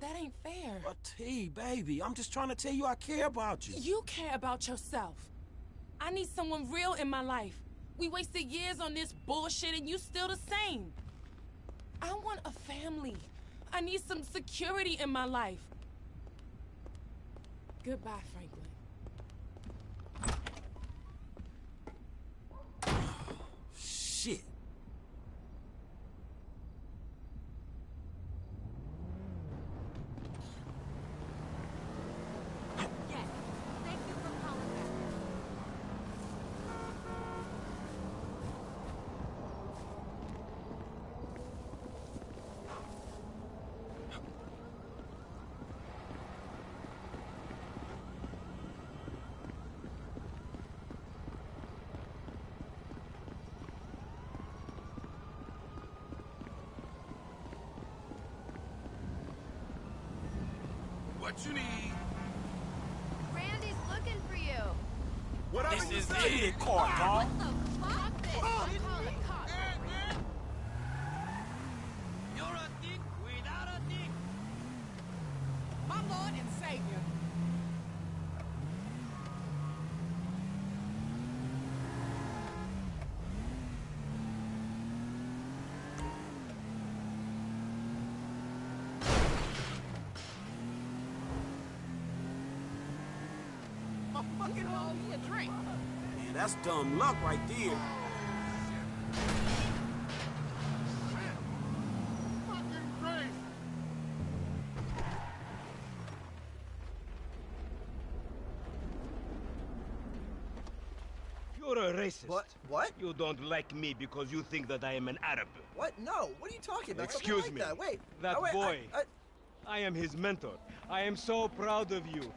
That ain't fair. But T, baby, I'm just trying to tell you I care about you. You care about yourself. I need someone real in my life. We wasted years on this bullshit and you still the same. I want a family. I need some security in my life. Goodbye, Franklin. Shit. What you need? Randy's looking for you. Whatever This you is say. idiot court, dog. What the fuck? This. I'll call the cops. You're a dick without a dick. My Lord and Savior. A fucking owe me a drink. Man, that's dumb luck right there. You're a racist. What? What? You don't like me because you think that I am an Arab. What? No. What are you talking about? Excuse like me. That. Wait. That Oh, wait, I- boy. I- I am his mentor. I am so proud of you.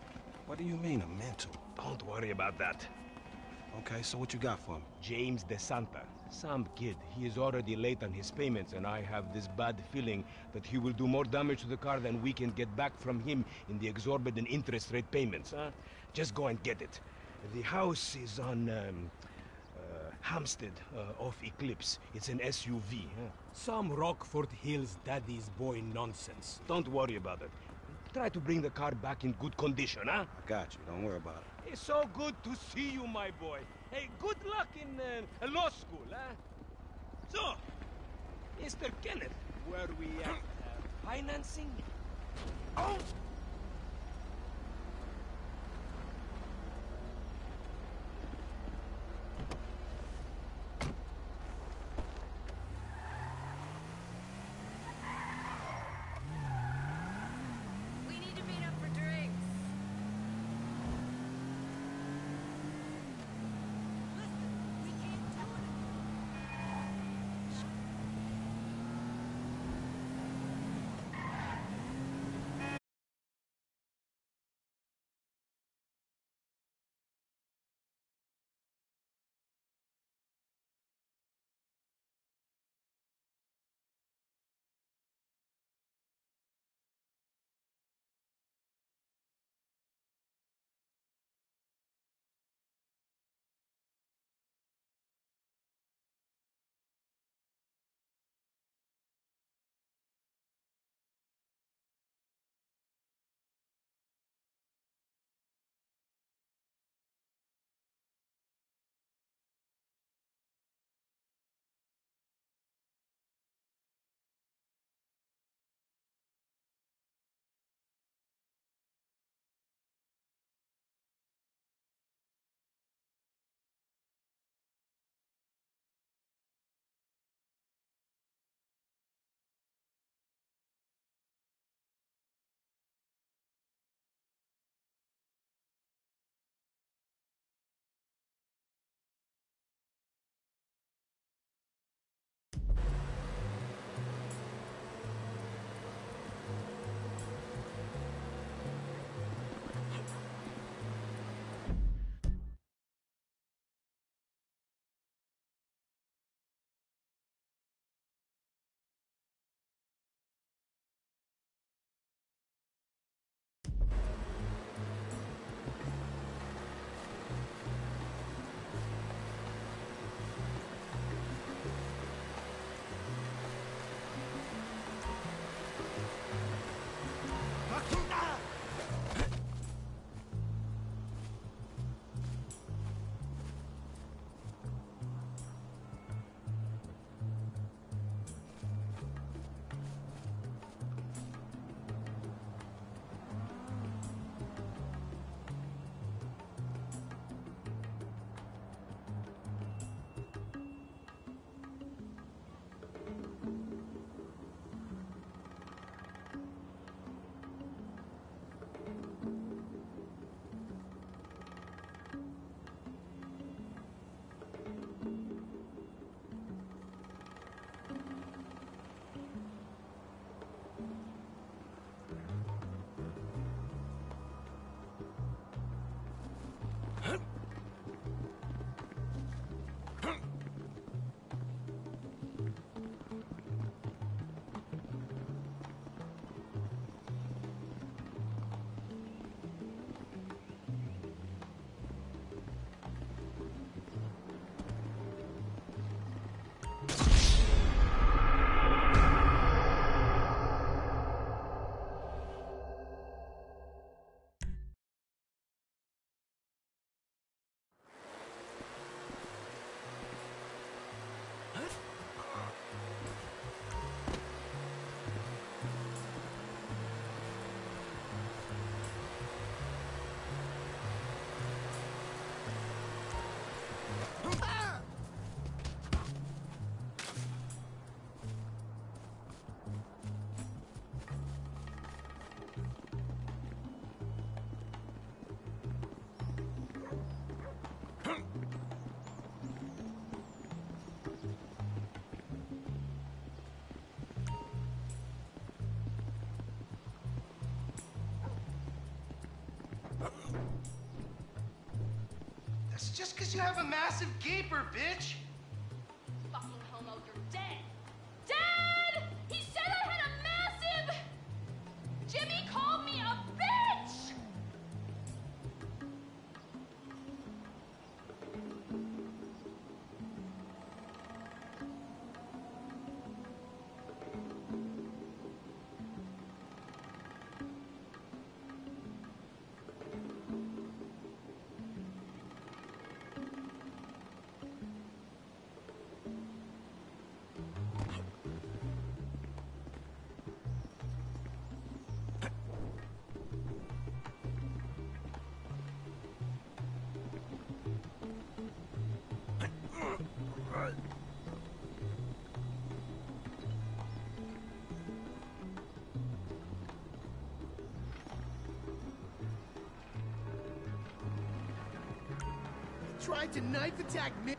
What do you mean, a mentor? Don't worry about that. Okay, so what you got for him? James DeSanta. Some kid. He is already late on his payments, and I have this bad feeling that he will do more damage to the car than we can get back from him in the exorbitant interest rate payments. Huh? Just go and get it. The house is on um, uh, Hampstead uh, off Eclipse. It's an SUV. Huh? Some Rockford Hills daddy's boy nonsense. Don't worry about it. Try to bring the car back in good condition, huh? I got you. Don't worry about it. It's so good to see you, my boy. Hey, good luck in uh, law school, huh? So, Mr. Kenneth, where we at? Uh, financing? Oh! Just because you have a massive gaper, bitch. Attack me.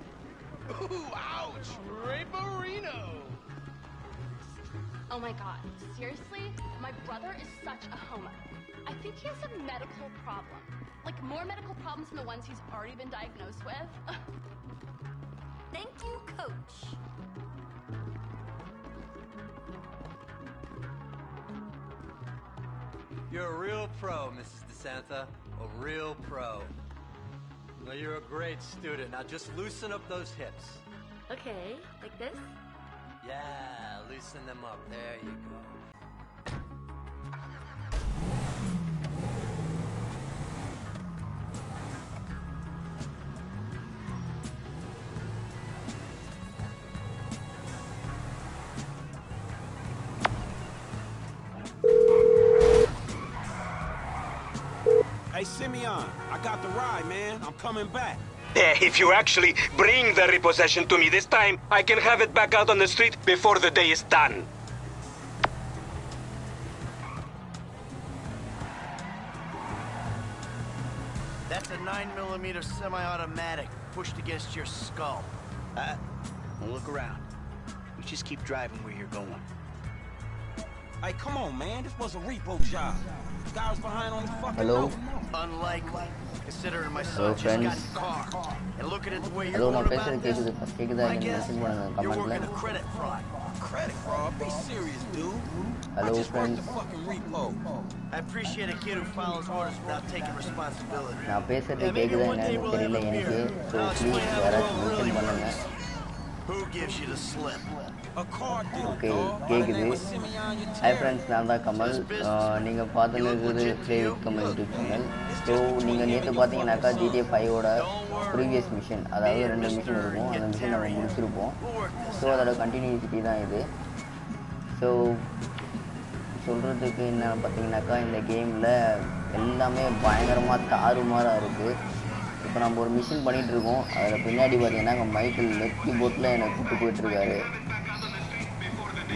Ooh, ouch! Raperino! Oh my god, seriously? My brother is such a homo. I think he has a medical problem. Like, more medical problems than the ones he's already been diagnosed with. Thank you, coach. You're a real pro, Mrs. DeSanta. A real pro. No, you're a great student. Now just loosen up those hips. Okay, like this? Yeah, loosen them up. There you go. I'm coming back. Eh, If you actually bring the repossession to me this time, I can have it back out on the street before the day is done. That's a 9mm semi-automatic pushed against your skull. Uh, well, look around. You just keep driving where you're going. Hey, come on, man. This was a repo job. This behind on the fucking Hello? Note. Unlikely, considering my son Hello, just friends. got the car. And looking at the way you're Hello, going about this, I guess you're working a credit fraud. Credit fraud? Be serious, dude. Hello, I just friends. worked the fucking repo. I appreciate a kid who follows orders without taking responsibility. Now, yeah, maybe one day we'll have a beer. I'll explain how the world really works. Who gives you the slip? Okay கேட்குது Uteri. Friends நான் தான் கமல். நீங்கள் பார்த்துன்னு play with Kamal YouTube channel so நீங்கள் நேற்று பார்த்தீங்கன்னாக்கா GTA ஃபைவோட previous mission அதாவது ரெண்டு மிஷன் இருக்கும். அந்த மிஷன் நம்ம முடிச்சிருப்போம். ஸோ அதோட கண்டினியூட்டி தான் இது. ஸோ சொல்கிறதுக்கு என்ன பார்த்தீங்கன்னாக்கா இந்த கேமில் எல்லாமே பயங்கரமாக தாறுமாறாக இருக்குது இப்போ நம்ம ஒரு மிஷின் பண்ணிகிட்டு இருக்கோம். அதில் பின்னாடி பார்த்தீங்கன்னா அங்கே மைக்கிள் லெஃப்டி போட்டில் என்னை கூப்பிட்டு போயிட்டுருக்காரு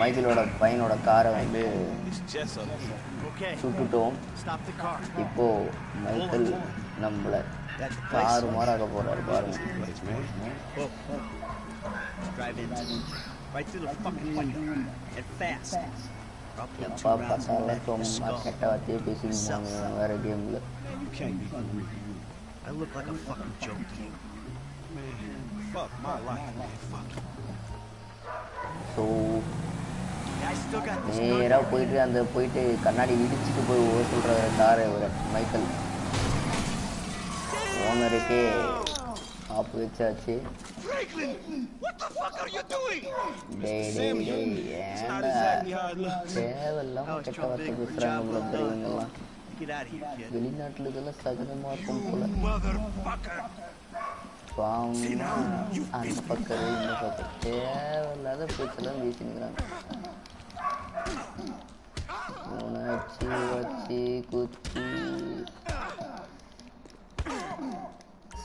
மைக்கிளோட பையனோட காரை வந்து It's Jessup. Okay, சுட்டுட்டோம் stop the car. இப்போ மைக்கேல் நம்மளை தாறுமாறாக போகிறாரு பாருங்க Drive in. Right through the fucking fight. And fast. Or I'll pull two எப்போ rounds out பார்த்தாலும் of சும்மா your skull. கெட்ட வார்த்தையே பேசிக்கிட்டாங்க வேறு கேமில் You can't be for real. I look like a fucking joke to you. Fuck my life, man. Fuck. So I still got this நேராக போயிட்டு அந்த போயிட்டு கண்ணாடி இடிச்சிட்டு போய் ஓ சொல்கிற காரை ஒரு மைக்கேல். ஓனருக்கே ஆப்பு வச்சாச்சு. Franklin, what the fuck are you doing? தேவையில்லாம கெட்ட வார்த்தை பேசுகிறாங்க இவ்வளோ பெரியவங்கெல்லாம் Get இதெல்லாம் சகஜமாக இருக்கும் போல. பாவம் அந்த பக்கம் இந்த பக்கம் தேவையில்லாத பேச்செல்லாம்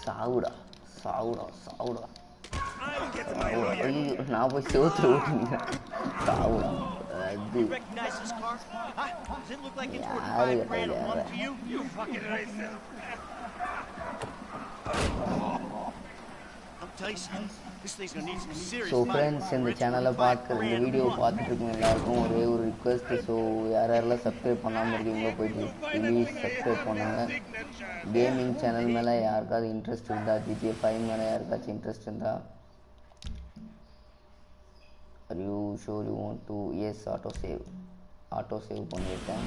Saura, Saura, Saura. Saura. Now we still doing Saura. Dude. Recognize this? Does it look like it's yeah, worth five grand a month to you? You fucking. I'm tell. So. Friends இந்த சேனலை பார்க்குற இந்த video பார்த்துட்டு எல்லாருக்கும் ஒரே ஒரு request so யார் யாரெல்லாம் சப்ஸ்கிரைப் பண்ணாமல் இருக்கீங்களோ போயிட்டு ப்ளீஸ் சப்ஸ்கிரைப் பண்ணுங்க. கேமிங் சேனல் மேலே யாருக்காவது இன்ட்ரெஸ்ட் இருந்தால் ஜிடிஏ ஃபைவ் மேலே யாருக்காச்சும் இன்ட்ரெஸ்ட் இருந்தால் you sure you want to yes auto save auto save பண்ணியிருக்கேன்.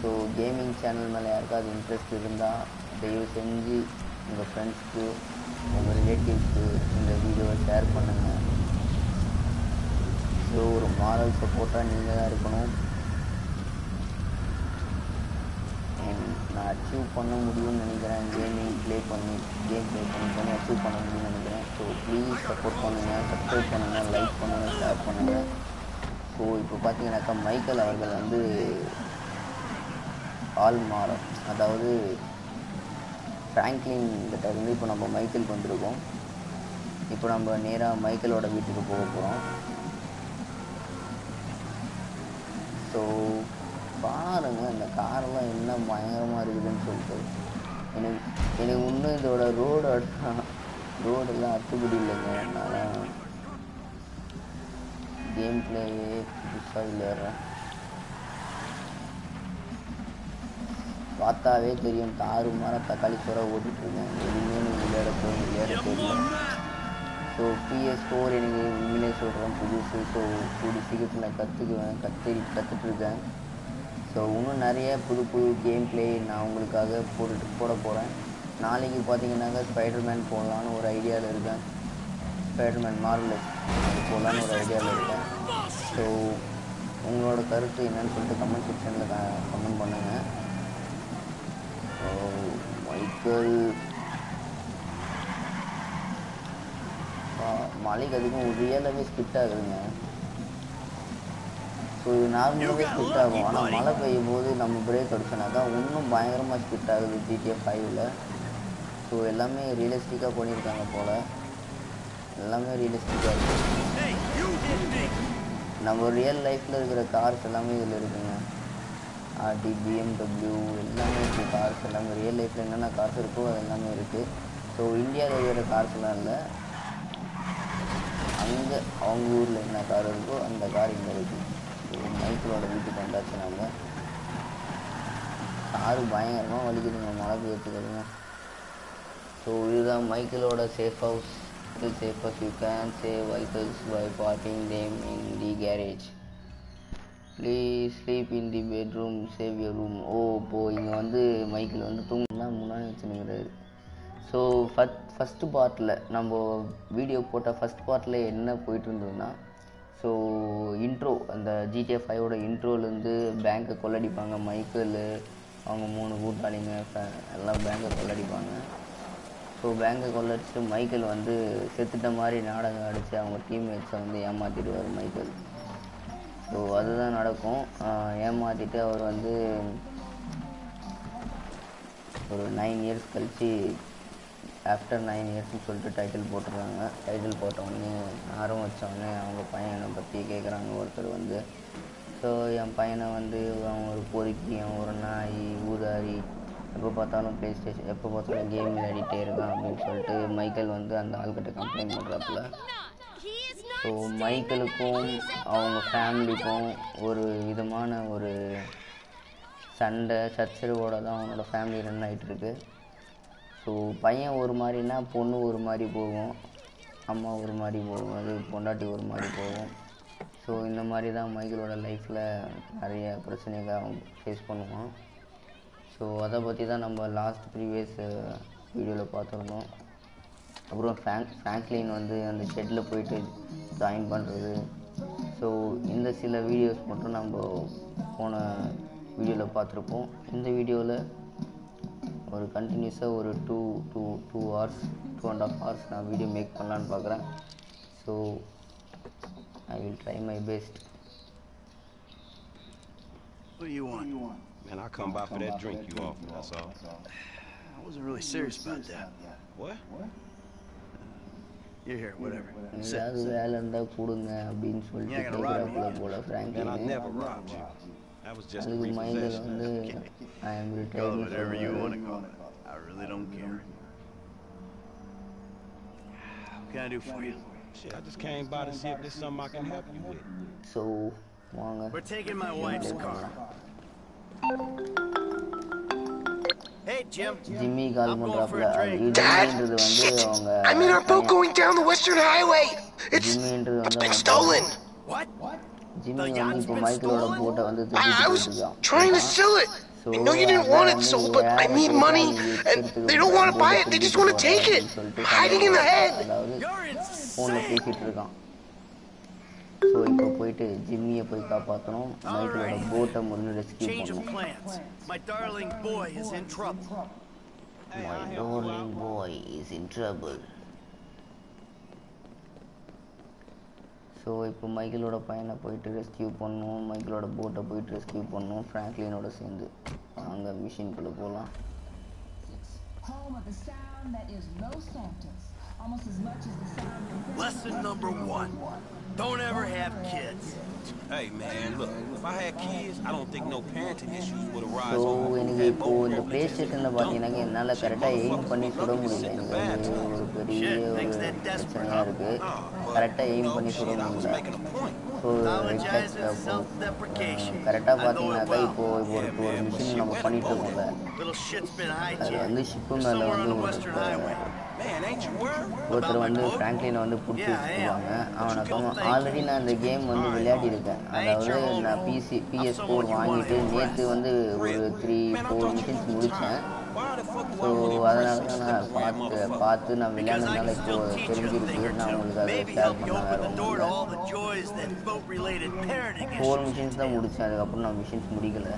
ஸோ கேமிங் சேனல் மேலே யாருக்காவது இன்ட்ரெஸ்ட் இருந்தால் தயவு செஞ்சு உங்கள் ஃப்ரெண்ட்ஸ்க்கு உங்கள் ரிலேட்டிவ்ஸ்க்கு இந்த வீடியோவை ஷேர் பண்ணுங்கள் ஸோ ஒரு மாரல் சப்போர்ட்டாக நீங்கள் தான் இருக்கணும். நான் அச்சீவ் பண்ண முடியும்னு நினைக்கிறேன். கேமிங் ப்ளே பண்ணி கேம் ப்ளே பண்ணி பண்ணி அச்சீவ் பண்ண முடியும்னு நினைக்கிறேன். ஸோ ப்ளீஸ் சப்போர்ட் பண்ணுங்கள் சப்ஸ்கிரைப் பண்ணுங்கள் லைக் பண்ணுங்கள் ஷேர் பண்ணுங்கள் ஸோ இப்போ பார்த்தீங்கன்னாக்கா மைக்கேல் அவர்கள் வந்து ஆல் மாறும் அதாவது ஃப்ராங்க்லின் கிட்டேருந்து இப்போ நம்ம மைக்கேலுக்கு வந்திருக்கோம். இப்போ நம்ம நேராக மைக்கேலோட வீட்டுக்கு போக போகிறோம் ஸோ பாருங்க இந்த காரெல்லாம் என்ன பயங்கரமாக இருக்குதுன்னு சொல்லிட்டு. எனக்கு எனக்கு இன்னும் இதோட ரோடு ரோடெல்லாம் அத்துப்படி இல்லைங்க. அதனால் கேம் பிளேயே புதுசாக விளையாடுறேன் பார்த்தாவே தெரியும். தாறுமாற தக்காளி சோறா ஓட்டிகிட்ருக்கேன் எதுவுமே எனக்கு விளையாட போய் விளையாட தெரியல. ஸோ பிஎஸ் ஃபோர் எனக்கு உண்மையிலே சொல்கிறேன் புதுசு. ஸோ கூடி சீக்கிரத்தில் நான் கற்றுக்குவேன் கற்று கற்றுட்ருக்கேன் ஸோ இன்னும் நிறைய புது புது கேம் பிளே நான் உங்களுக்காக போட்டுட்டு போட போகிறேன் நாளைக்கு பார்த்தீங்கன்னாக்கா ஸ்பைடர்மேன் போடலான்னு ஒரு ஐடியாவில் இருக்கேன். ஸ்பைடர்மேன் மார்வலஸ் அது போடலான்னு ஒரு ஐடியாவில் இருக்கேன். ஸோ உங்களோட கருத்து என்னன்னு சொல்லிட்டு கமெண்ட் செக்ஷனில் கமெண்ட் பண்ணுங்கள் ஸோ மைக்கேல் மலைக்கு அதுக்கும் ரியலாகவே ஸ்கிட் ஆகுதுங்க. ஸோ இது நார்மலாகவே ஸ்கிட் ஆகும். ஆனால் மழை பெய்யும் போது நம்ம பிரேக் அடிச்சோனாக்கா இன்னும் பயங்கரமாக ஸ்கிட் ஆகுது ஜிடிஎஃப் ஃபைவ்ல ஸோ எல்லாமே ரியலிஸ்டிக்காக பண்ணியிருக்காங்க போல். எல்லாமே ரியலிஸ்டிக்காக இருக்குது நம்ம ரியல் லைஃப்பில் இருக்கிற கார்ஸ் எல்லாமே இதில் இருக்குங்க. ஆர்டி பிஎம்டபிள்யூ எல்லாமே இருக்குது கார்ஸ் எல்லாமே. ரியல் லைஃப்பில் என்னென்ன கார்ஸ் இருக்கோ அது எல்லாமே இருக்குது ஸோ இந்தியாவில் இருக்கிற கார்ஸ்லாம் இல்லை. அங்கே அவங்க ஊரில் என்ன கார் இருக்கோ அந்த கார் இங்கே இருக்குது ஸோ மைக்கிளோட வீட்டுக்கு வந்தாச்சு நம்ம காரு பயங்கரமாக வலிக்குதுங்க. மழை பெய்யறதுக்குங்க ஸோ இதுதான் மைக்கிளோட safe house safe house you can save vehicles by parking them in the garage please sleep in the bedroom save your room ஓ இப்போ இங்கே வந்து மைக்கில் வந்து தூங்கலாம் முன்னாடி வச்சுனுங்கிறாரு ஸோ ஃபஸ்ட் ஃபஸ்ட்டு பார்ட்டில் நம்ம வீடியோ போட்ட ஃபஸ்ட் பார்ட்டில் என்ன போயிட்டு இருந்ததுன்னா ஸோ இன்ட்ரோ அந்த ஜிடிஏ ஃபைவோட இன்ட்ரோலேருந்து பேங்க்கை கொள்ளடிப்பாங்க. மைக்கேல் அவங்க மூணு கூட்டாளிங்க எல்லாம் பேங்க்கை கொள்ளடிப்பாங்க. ஸோ பேங்கை கொள்ளடிச்சு மைக்கேல் வந்து செத்துட்ட மாதிரி நாடகம் அடித்து அவங்க டீம்மேட்ஸை வந்து ஏமாற்றிடுவார் மைக்கேல் ஸோ அதுதான் நடக்கும். ஏமாற்றிட்டு ஏமாத்திட்டு அவர் வந்து ஒரு நைன் இயர்ஸ் கழிச்சு ஆஃப்டர் நைன் இயர்ஸ்னு சொல்லிட்டு டைட்டில் போட்டுருக்காங்க. டைட்டில் போட்டவுடனே ஆர்வம் வச்சவொடனே அவங்க பையனை பற்றி கேட்குறாங்க ஒருத்தர் வந்து ஸோ என் பையனை வந்து அவன் ஒரு பொறுக்கி அவன் ஒரு நாய் ஊதாரி எப்போ பார்த்தாலும் ப்ளே ஸ்டேஷன் எப்போ பார்த்தாலும் கேம் விளையாடிட்டே இருக்கான் அப்படின்னு சொல்லிட்டு மைக்கேல் வந்து அந்த ஆள்கிட்ட கம்ப்ளைண்ட் பண்ணுறாப்புல ஸோ மைக்கேலுக்கும் அவங்க ஃபேமிலிக்கும் ஒரு விதமான ஒரு சண்டை சச்சரவோட தான் அவனோட ஃபேமிலி ரன் ஆகிட்டு இருக்கு ஸோ பையன் ஒரு மாதிரினா பொண்ணு ஒரு மாதிரி போகும். அம்மா ஒரு மாதிரி போகும். அது பொண்டாட்டி ஒரு மாதிரி போகும். ஸோ இந்த மாதிரி தான் மைக்கேலோட லைஃப்பில் நிறைய பிரச்சனைகளை அவன் ஃபேஸ் பண்ணுவான். ஸோ அதை பற்றி தான் நம்ம லாஸ்ட் ப்ரீவியஸ் வீடியோவில் பார்த்துருந்தோம். அப்புறம் ஃப்ராங்க் ஃப்ராங்க்லின் வந்து அந்த ஷெட்டில் போயிட்டு ஜாயின் பண்ணுறது ஸோ இந்த சில வீடியோஸ் மட்டும் நம்ம போன வீடியோவில் பார்த்துருப்போம் இந்த வீடியோவில் ஒரு கண்டினியூஸாக ஒரு two two two hours two and half hours நான் வீடியோ மேக் பண்ணலான்னு பார்க்குறேன் so I will try my best What do you want? Man, I come by for that drink you offered, that's all. I wasn't really serious about that. What? You're here, whatever. Sit. ஏதாவது வேலை இருந்தால் கொடுங்க அப்படின்னு சொல்லிட்டு Yeah, gonna rob me. கேட்குறாப்புல போல Man, I Franklin never robbed you. That was just a அதுக்கு மைண்டில் repossession. வந்து I am Call it ரிட்டையர்னு whatever you want சொல்லுவாரு to call it. I really don't care. What can I do for you? Shit, I just came by to see if there's something I can help you with. So வாங்க We're taking my wife's car. Hey, Jim. Jimmy call I'm going for பண்ணுறாப்புல a அது drink. ஜிம்மின்றது வந்து அவங்க I'm in our boat going down the Western Highway. It's ஜிம்மின்றது it's வந்து been அவங்க stolen. What? Jimmy வந்து இப்போ மைக்கேலோட போட்டை வந்து I, I திருப்பிட்டு was போயிருக்கான் trying to sell it. I know you didn't want it sold, but I need money, and they don't want to buy it. They just want to take it. Hiding in the head. அதாவது ஃபோனில் பேசிகிட்டு இருக்கான் So இப்போ போயிட்டு ஜிம்மியை போய் காப்பாற்றணும் மைக்கேலோட போட்டை முதல்ல ரெஸ்கியூ பண்ணணும். My darling boy is in trouble. So இப்போ மைக்கேலோட பையனை போயிட்டு ரெஸ்கியூ பண்ணணும். மைக்கேலோட போட்டை போயிட்டு ரெஸ்கியூ பண்ணணும். ஃப்ராங்க்லினோட சேர்ந்து அங்கே மிஷின்குள்ளே போகலாம் Lesson number one. Don't ever have kids. Hey, man, look, if I had kids, I don't think no parenting issues would arise so over எனக்கு இப்போது இந்த ப்ளே ஸ்டேஷனில் பார்த்தீங்கன்னா என்னால் கரெக்டாக எய்ம் பண்ணி சுட முடியல எனக்கு ஒரு பெரிய ஒரு பிரச்சனையாக இருக்குது கரெக்டாக எய்ம் பண்ணி சுட முடியல ஸோ கரெக்டாக பார்த்தீங்கன்னாக்கா இப்போ ஒரு இப்போ ஒரு மிஷின் நம்ம பண்ணிட்டு இருக்கோம்ல Little shit's been அது hijacked. வந்து ஷிப்பு மேலே வந்து ஒருத்தர் வந்து ஃப்ராங்க்லினை வந்து பிடிச்சி வச்சுருவாங்க அவனை ஆல்ரெடி நான் இந்த கேம் வந்து விளையாடி இருக்கேன் அதாவது நான் பிசி பிஎஸ் ஃபோர் வாங்கிட்டு நேற்று வந்து ஒரு த்ரீ ஃபோர் மிஷின்ஸ் முடித்தேன் ஸோ அதனால தான் நான் பார்த்து பார்த்து நான் விளையாடுறதுனால இப்போ தெரிஞ்சிருக்கு நான் உங்களுக்கு அதை ஷேர் பண்ண வேறு ஒன்றும் Door to இல்லை all the joys that boat-related parenting four. Missions தான் முடித்தேன் அதுக்கப்புறம் நான் மிஷின்ஸ் முடிக்கல.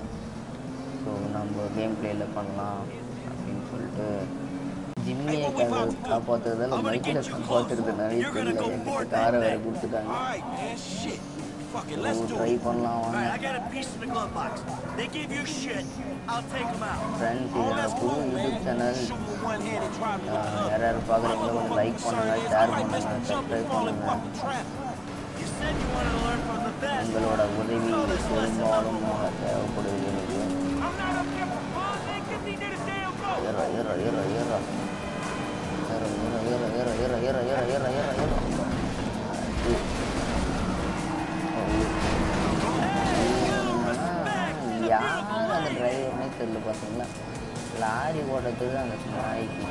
ஸோ நம்ம கேம் பிளேயில் பண்ணலாம் அப்படின்னு சொல்லிட்டு ஜிம்மியை காப்பாற்றுறதால மைக்கில் காப்பாற்றுறது நிறைய ட்ரை பண்ணலாம் ஃப்ரெண்ட்ஸ் இதோட புது யூடியூப் சேனல் யாராவது உங்களோட உதவி பெரும்பாலும் தேவைப்படுகிறது ஏறா ஏறா ஏறா ஏறா யார் அந்த டிரைவர்னே தெரியல பார்த்தீங்களா லாரி ஓட்டத்துக்கு அந்த நாய்க்கு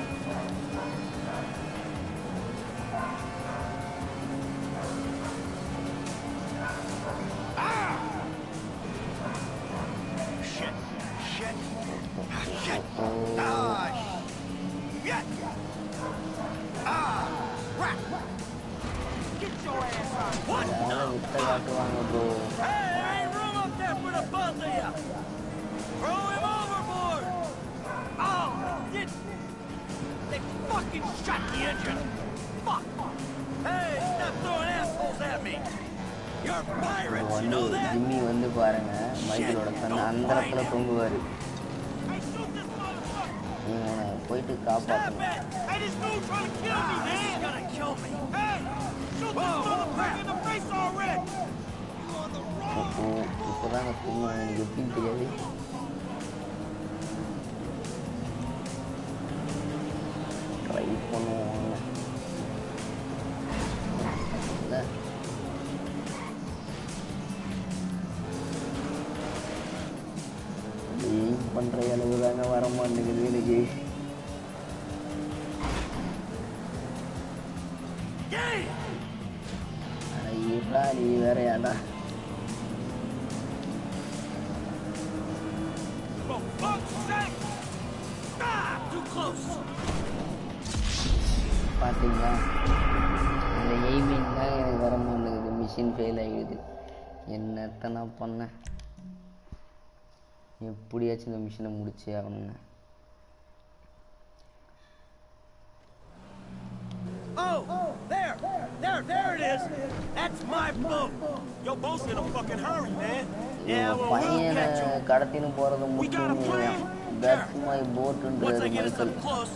வந்து? ஜிம்மி வந்து பாருங்க மைக்கிளோட சன் அந்த இடத்துல தொங்குவார் இவனை போயிட்டு காப்பாற்றணும் இப்போதாங்க தெரியும் எனக்கு எப்படின்னு தெரியாது ட்ரை பண்ணுவோம் நான் பண்ணேன் எப்படியாச்சும் இந்த மிஷினை முடிச்சே ஆகணுங்க Oh, there! There, there it is! That's my boat! Your boat's in a fucking hurry, man. Yeah, இவன் well, we'll பையனை catch you. கடத்தின்னு போகிறது மட்டும் தட்ஸ் மை Once போட்டுன்றாரு I get us Michael up close,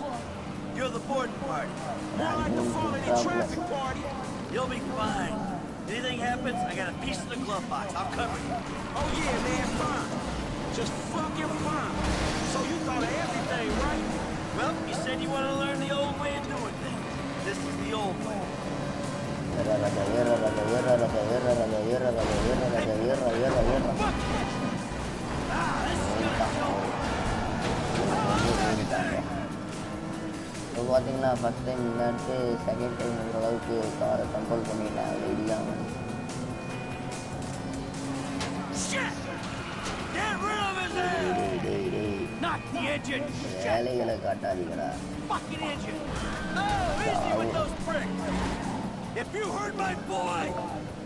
you're the boarding party. More like the falling in traffic party. You'll be fine. Anything happens, I got a piece of the glove box. I'll cover you. Oh yeah, man, fine. Just fucking fine. So you thought of everything, right? Well, you said you wanted to learn the old way of doing things. This is the old way. ஏற இப்போ பார்த்தீங்கன்னா first time இல்லாட்டு second time ஓரளவுக்கு காரை control பண்ணிட்டேன் அது இடியாமல் Shit! Get rid of his ass! டேய் டேய் டேய் Not the engine! வேலைகளை காட்டாதீங்கடா Fucking engine! Oh, easy with those bricks! If you hurt my boy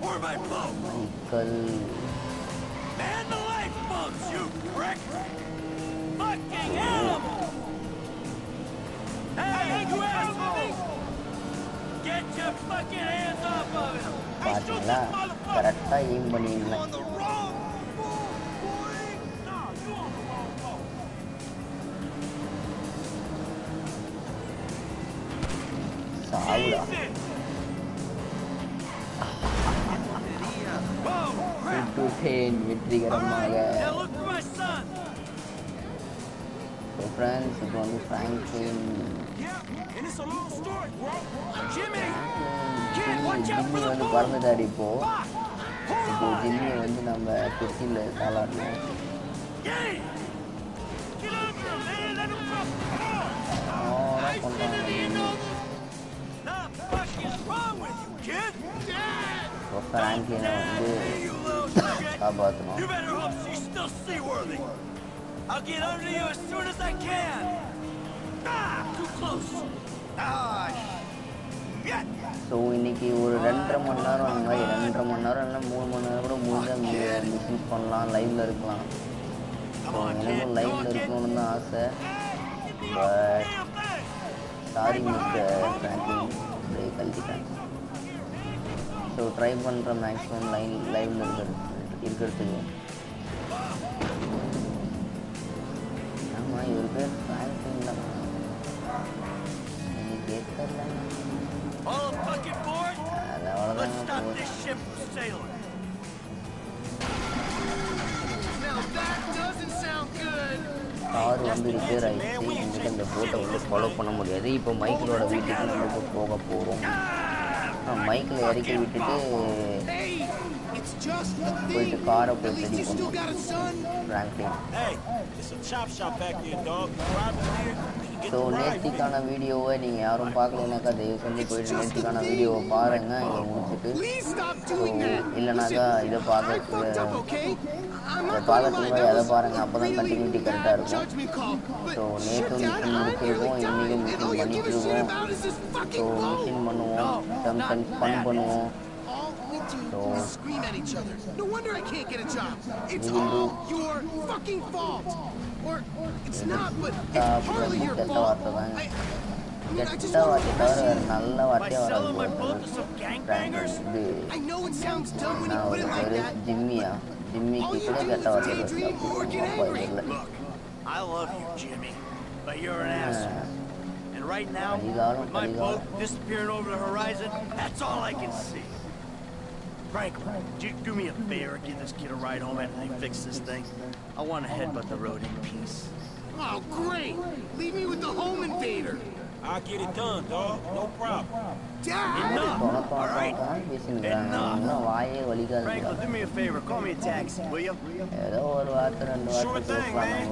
or my boat, Michael man the lifeboats, you prick! Fucking animal! பார்த்தீங்களா கரெக்டாக aim பண்ணியிருந்தேன் சாவுடா சுட்டுட்டேன் வெற்றிகரமாக Now look for my son! So friends இப்போ வந்து Franklin And it's a long story, bro. Jimmy! Jimmy வந்து பறந்துட்டார் இப்போ இப்போ ஜிம்மியை வந்து நம்ம குச்சியில் தாளாடணும் ஆடாக பண்ணுறாங்க இப்போ ஃப்ராங்க்லினை வந்து காப்பாற்றணும் I'll get under you as soon as I can. Ah, too close. Ah, shit. So இன்னைக்கு ஒரு ரெண்டரை மணி நேரம் அந்த மாதிரி ரெண்டரை மணி நேரம் இல்லை மூணு மணி நேரம் கூட முடிஞ்சால் மிஷின்ஸ் பண்ணலாம். லைவில் இருக்கலாம். ஸோ எனக்கும் லைவில் இருக்கணும்னு தான் ஆசை. பட் சாரி மிஸ்டர் ஃப்ராங்க்லின் அப்படியே கழட்டிட்டேன். ஸோ ட்ரை பண்ணுற மேக்ஸிமம் லைன் லைவில் இருக்கிறது இருக்கிறதுக்கு. இவர் பேர் ஃப்ராங்க்லின் தான் எனக்கு? அது good. கார் வந்து ரிப்பேர் ஆயிடுச்சு இங்கிட்ட இந்த போட்டை வந்து ஃபாலோ பண்ண முடியாது இப்போ மைக்கிளோட வீட்டுக்கு நம்ம போக போகிறோம் மைக்கில் இறக்கி விட்டுட்டு போயிட்டு thing. காரை போய் At least ready you still got பண்ணோம் a son. Franklin Hey, it's a chop shop back there, dog. Drive in here, you can get so. நேத்திக்கான வீடியோவை நீங்கள் யாரும் பார்க்கலனாக்கா தயவு செஞ்சு போயிட்டு நேத்திக்கான வீடியோவை பாருங்க இதை முடிச்சுட்டு. ஸோ இல்லைனாக்கா இதை பார்க்கறதுக்கு இதை பார்க்கறதுக்கு அதை பாருங்க அப்போ தான் கண்டினியூட்டி கரெக்டாக இருக்கும். ஸோ நேற்று மிஷின் முடிச்சிருக்கோம் இன்றைக்கும் மிஷின் பண்ணிட்டுருக்கோம் ஸோ மிஷின் பண்ணுவோம் சம்டைம்ஸ் ஃபன் பண்ணுவோம். do is scream at each other. No wonder I can't get a job. It's all your fucking fault. Or it's not, but it's partly your fault. I, I mean, I just want to impress Marcelo and my boat to some gangbangers? I know it sounds dumb when you put it like that, but all you do is daydream or get angry. Look, I love you, Jimmy, but you're an asshole. And right now, with my boat disappearing over the horizon, that's all I can see. Franklin, do, do me a favor, give this kid a ride home after they fix this thing. I want to headbutt the road in peace. Oh, great! Leave me with the home invader! I'll get it done, dog. No problem. Dad! Enough! All right. Enough. Frank, do me a favor. Call me a taxi, will you? Sure thing, man.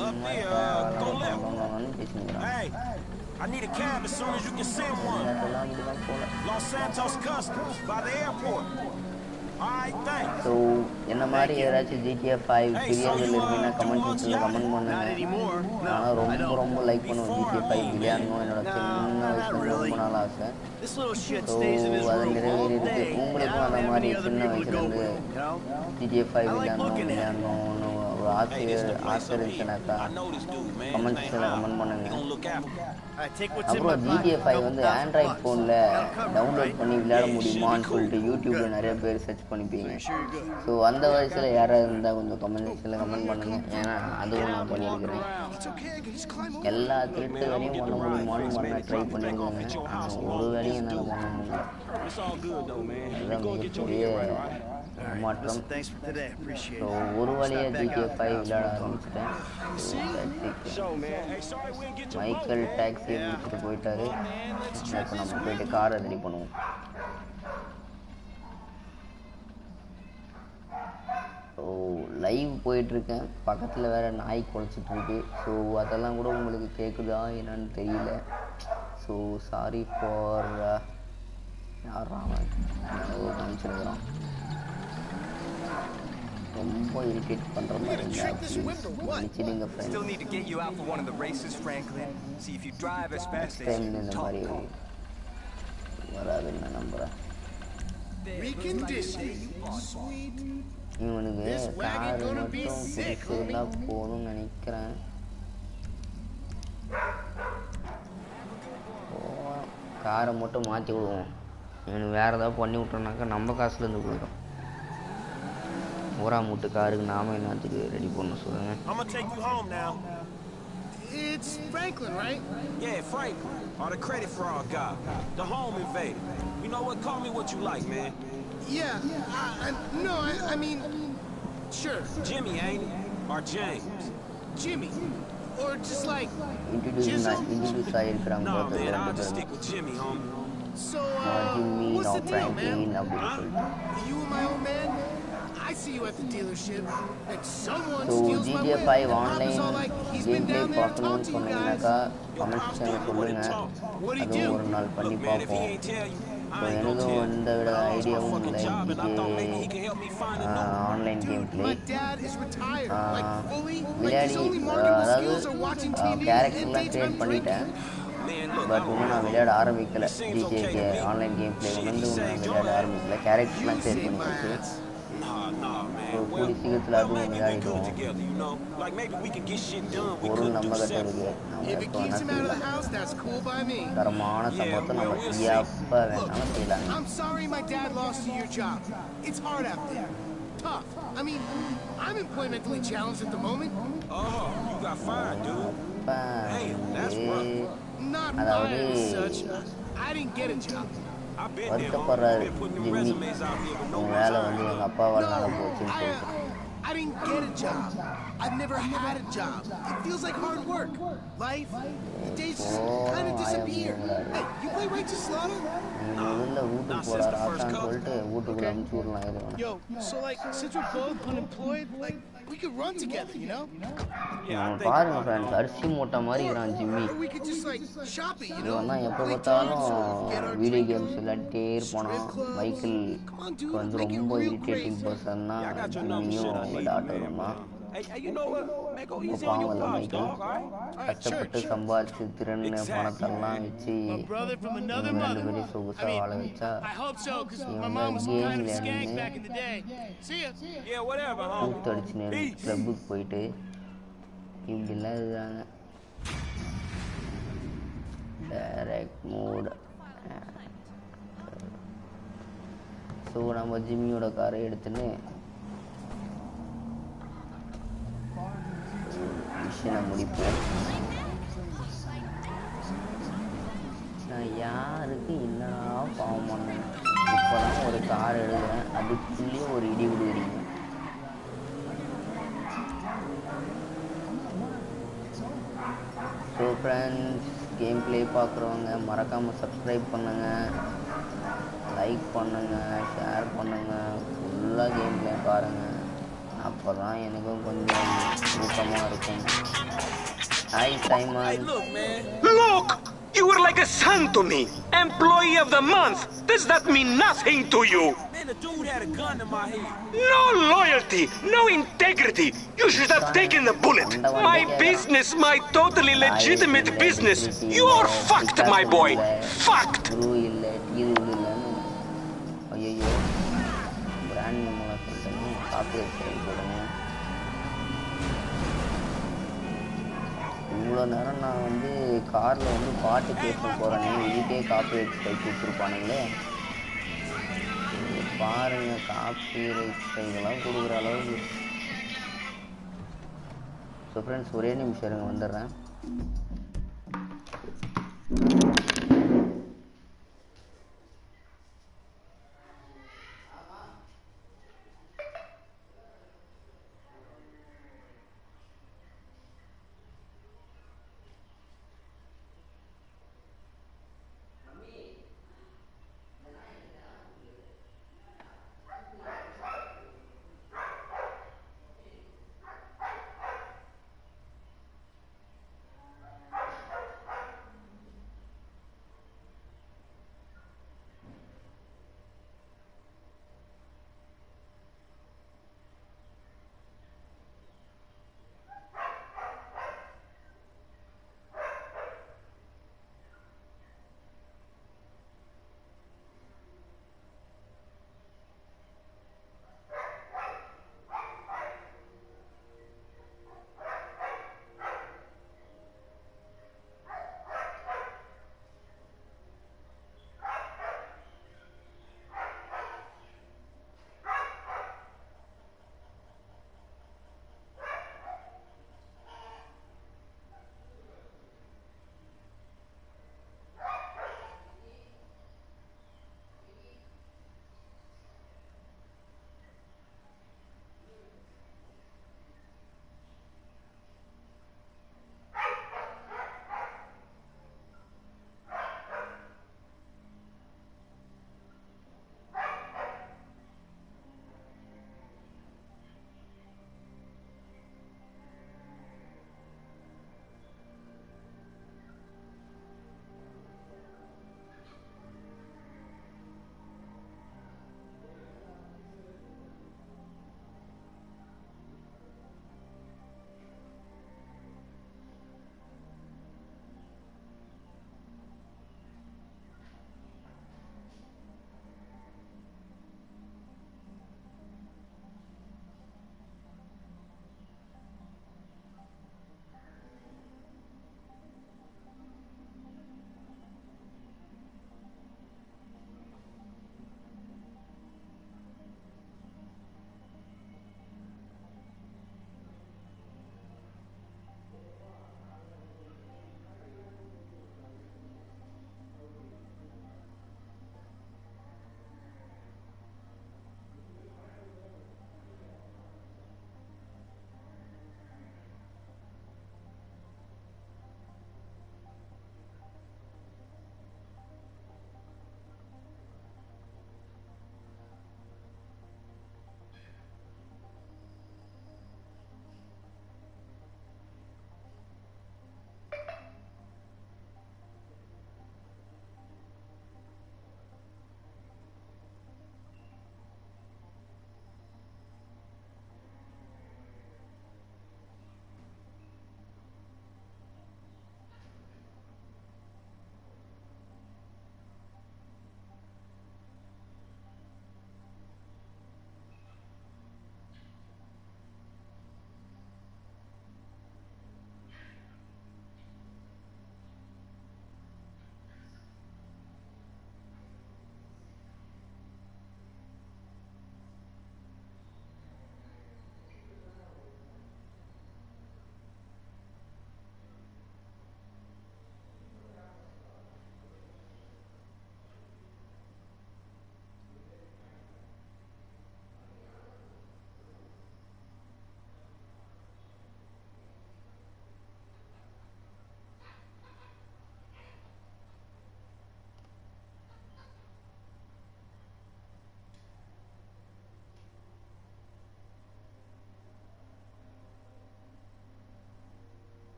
Up there, uh, go left. Hey, I need a cab as soon as you can send one. Los Santos Customs by the airport. So என்ன மாதிரி ஏதாச்சும் GTA five பிரியாணிகள் இருக்குன்னா comment செக்ஷனில் comment பண்ணுங்க ஆனால் ரொம்ப ரொம்ப like பண்ணுவோம் ஜிடிஏ ஃபைவ் விளையாடணும் என்னோட சின்ன வயசுல ரொம்ப நாள் ஆசை ஸோ அது I உங்களுக்கும் அந்த மாதிரி சின்ன வயசுலேருந்து? ஜிடிஏ ஃபைவ் like விளையாடணும் looking at it. விளையாடணும்னு ஒரு ஆசை Hey, this the place ஆசை over here. இருந்துச்சுனாக்கா. I know this dude, man. Comment பண்ணுங்க. அப்புறம். ஜிடிஏ ஃபைவ் வந்து ஆண்ட்ராய்ட் ஃபோனில் டவுன்லோட்? பண்ணி விளையாட முடியுமான்னு சொல்லிட்டு Good. நிறைய பேர் சர்ச் பண்ணிப்பீங்க. ஸோ அந்த வயசில் யாராவது இருந்தால் கொஞ்சம் கமெண்ட் செக்ஷனில் கமெண்ட் பண்ணுங்க. ஏன்னா அதுவும் நான் பண்ணியிருக்கிறேன். எல்லா திருட்டு வேலையும் பண்ண முடியுமான்னு பண்ண ட்ரை பண்ணியிருக்கேங்க ஒரு வேலையும் என்னால் பண்ண முடியல. அதுதான் மிகப்பெரிய மாற்றம் ஸோ. ஒரு வழியாக out ஃபைவ் விளையாட. ஆரம்பிச்சிட்டேன் மைக்கேல். டாக்ஸி எடுத்துட்டு போயிட்டாரு. இப்போ நம்ம போயிட்டு காரை ரெடி பண்ணுவோம். ஸோ லைவ் போயிட்டுருக்கேன். பக்கத்தில் வேற நாய் குலைச்சிட்டு இருக்கு ஸோ அதெல்லாம் கூட உங்களுக்கு கேட்குதா என்னன்னு தெரியல. ஸோ சாரி ஃபார் யாரா காமிச்சிருக்கிறான். ரொம்ப இரிட்டேட் பண்ணுற மாதிரி மன்னிச்சிடுங்க Still need to get you out for one of the races, Franklin. See if you drive as fast as you இந்த talk. வராதுன்னு நான் நம்புகிறேன் Reconditioning. Sweet. இவனுக்கு This wagon கார் gonna மட்டும் be sick, புதுசுனா போதும்னு நினைக்கிறேன். காரை மட்டும் மாற்றி விடுவோம் இவனுக்கு வேறு ஏதாவது பண்ணி விட்டோம்னாக்கா நம்ம காசுலேருந்து போயிடும் ஊரா மூட்டு காருக்கு நாம என்னத்துக்கு ரெடி பண்ண சொல்லுங்க I'm gonna take you home now. It's Franklin, right? Yeah, Franklin, or the credit fraud guy, the home invader. You know what? Call me what you like, man. Yeah. I, I, no, I, I mean, sure. Jimmy, ain't he? Or James? Jimmy. Or just like, introduce Jizzle? Introduce ஆகிருக்கிறாங்க No, பார்த்து man, I'll ரெண்டு just பேரும் stick with Jimmy, homie. so, நான் uh, Jimmy what's the நான் deal, man? Franklin அப்படின்னு சொல்லிட்டு You and my old man? I see you at the dealership, and someone so steals my GTA whip, five and online Papa's all like, he's game been play down there to talk பார்க்கணும்னு to you guys. சொன்னீங்கன்னாக்கா comment செக்ஷனில் சொல்லுங்கள் அதுவும் ஒரு நாள் பண்ணி பார்ப்போம் so எனக்கும். எந்த my ஐடியாவும் இல்லை. ஆன்லைன் கேம் ப்ளே My விளையாடி his only marketable அதாவது கேரக்டர்லாம் க்ரியேட் பண்ணிட்டேன் பட் இன்னும் நான் விளையாட ஆரம்பிக்கல ஜிடிஏ ஆன்லைன் கேம் ப்ளே வந்து விளையாட ஆரம்பிக்கல கேரக்டர்லாம் க்ரியேட் பண்ணிட்டு nah, man. ஸோ Well, கூடி சீக்கிரத்தில் well, அதுவும் maybe we come விளையாடிடுவோம் together, you know? Like maybe we can get shit done we பொருள் couldn't நம்ம do கிட்ட separately. இருக்கு நம்ம If it எப்போ keeps வேணால் him out of the செய்யலாம் house, that's cool by me. தரமான சம்பவத்தை நம்ம well, we'll ஃப்ரீயாக see. எப்போ வேணாலும் செய்யலாம் I'm sorry my dad lost you your job. It's hard out there. Tough. I mean, I'm employmentally challenged at the moment. Oh, you got fired, dude. அப்போ Damn, that's rough. Not அதாவது fired as such. I didn't get a job. I've been there, homie. வருத்தப்படுறாரு Been putting them Jimmy resumes out there, but no உன் one's வேலை hired. வந்து எங்கள் அப்பாவால் நாள போச்சுன்னு I, சொல்லிட்டு uh, I didn't get a job. I've never had a job. It feels like hard work. Life, the days just kind of disappear. Hey, you play Righteous Slaughter? நீ முதல்ல வீட்டுக்கு போடா ராசான்னு சொல்லிட்டு வீட்டுக்குள்ள அமுச்சு விடலாம் எது வேணா Yo, so like, since we're both unemployed, like, we could run together, you know? பாருங்க ஃப்ரெண்ட்ஸ் அரிசி மூட்டை மாதிரி இருக்கிறான் ஜிம்மி? இவன் தான் எப்போ பார்த்தாலும் வீடியோ கேம்ஸ் விளையாடிட்டே இருப்பானான் மைக்கிள் வந்து ரொம்ப இரிட்டேட்டிங் பர்சன் தான் ஜிம்மியும் டாக்டர் தான். கஷ்டப்பட்டு சம்பாதிச்சு திறன் பணத்தெல்லாம் வச்சு ரெண்டு சொகுசா வாழ வச்சா homie. கூத்தடிச்சுன்னு கிளப்புக்கு போயிட்டு இப்படிலாம் இருக்கிறாங்க டைரக்ட் மோட் ஸோ நம்ம ஜிம்மியோட காரை எடுத்துன்னு மிஷனை முடிப்போம் நான் யாருக்கு என்னடா பாவம் பண்ணேன் இப்போதான் ஒரு கார் எழுதுறேன் அதுக்குள்ளேயும் ஒரு இடி விடுவீங்க ஸோ ஃப்ரெண்ட்ஸ் கேம் ப்ளே பார்க்குறவங்க மறக்காமல் சப்ஸ்கிரைப் பண்ணுங்கள் லைக் பண்ணுங்கள் ஷேர் பண்ணுங்கள் ஃபுல்லாக கேம் ப்ளே பாருங்கள் அப்போ தான் எனக்கும் கொஞ்சம் ஊக்கமாக இருக்கும் hi Simon Look! You were like a son to me! Employee of the month! Does that mean nothing to you? Man, the dude had a gun to my head. No loyalty! No integrity! You should have taken the bullet! My business, my totally legitimate business! You're fucked, my boy! Fucked! குரு இல்லை tea rule இல்லைன்னு ஐயோ brand நேமெல்லாம் சொல்லிட்டேன்னு copy இவ்வளோ நேரம் நான் வந்து காரில் வந்து பாட்டு கேட்டு போகிறேனே இதுக்கே காப்பி ஸ்ட்ரைக் கொடுத்துருப்பானுங்களே. பாருங்கள் பாருங்க ஸ்ட்ரைக்கெல்லாம் கொடுக்குற அளவுக்கு. ஸோ ஃப்ரெண்ட்ஸ் ஒரே நிமிஷம் இருங்க வந்துடுறேன்.